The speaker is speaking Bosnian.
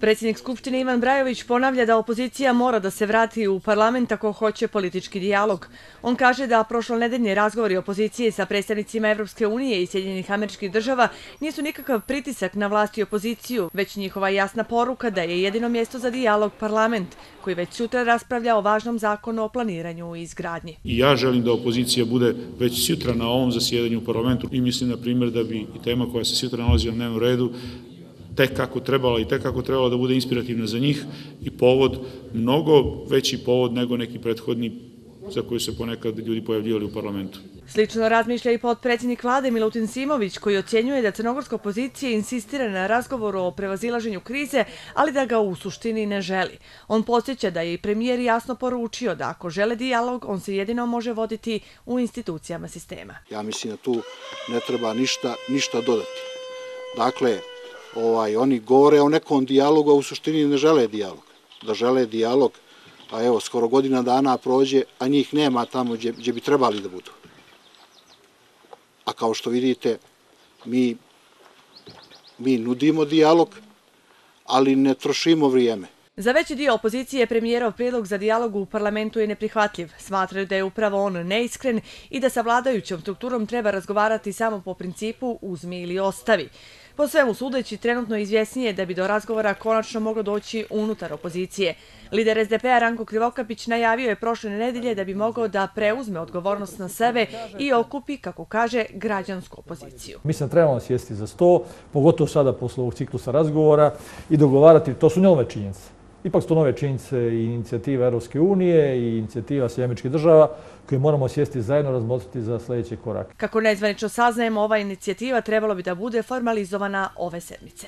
Predsjednik Skupštine Ivan Brajović ponavlja da opozicija mora da se vrati u parlament ako hoće politički dijalog. On kaže da prošlonedeljni razgovori opozicije sa predstavnicima Evropske unije i Sjedinjenih američkih država nisu nikakav pritisak na vlast i opoziciju, već njihova jasna poruka da je jedino mjesto za dijalog parlament, koji već sutra raspravlja o važnom zakonu o planiranju i izgradnji. I ja želim da opozicija bude već sutra na ovom zasjedanju u parlamentu i mislim, na primjer, da bi i tema koja se sutra nalazi na dnevnom redu tek kako trebala i tek kako trebala da bude inspirativna za njih i povod, mnogo veći povod nego neki prethodni za koji se ponekad ljudi pojavljivali u parlamentu. Slično razmišlja i podpredsjednik vlade Milutin Simović koji ocjenjuje da crnogorska opozicija insistira na razgovoru o prevazilaženju krize, ali da ga u suštini ne želi. On posjeća da je i premijer jasno poručio da ako žele dijalog, on se jedino može voditi u institucijama sistema. Ja mislim da tu ne treba ništa, ništa dodati. Dakle, ovaj, oni govore o nekom dijalogu, a u suštini ne žele dijalog. Da žele dijalog, a evo, skoro godina dana prođe, a njih nema tamo gdje, gdje bi trebali da budu. A kao što vidite, mi, mi nudimo dijalog, ali ne trošimo vrijeme. Za veći dio opozicije premijerov prijedlog za dijalog u parlamentu je neprihvatljiv. Smatraju da je upravo on neiskren i da sa vladajućom strukturom treba razgovarati samo po principu uzmi ili ostavi. Po svemu sudeći, trenutno izvjesnije da bi do razgovora konačno moglo doći unutar opozicije. Lider SDP-a Ranko Krivokapić najavio je prošle nedelje da bi mogao da preuzme odgovornost na sebe i okupi, kako kaže, građansku opoziciju. Mislim trebamo sjesti za sto, pogotovo sada posle ovog ciklusa razgovora i dogovarati, to su njove činjenice. Ipak su to nove činjenice i inicijativa Europske unije i inicijativa Sjemičkih država koje moramo sjesti zajedno razmotriti za sljedeće korake. Kako nezvanično saznajemo, ova inicijativa trebalo bi da bude formalizovana ove sedmice.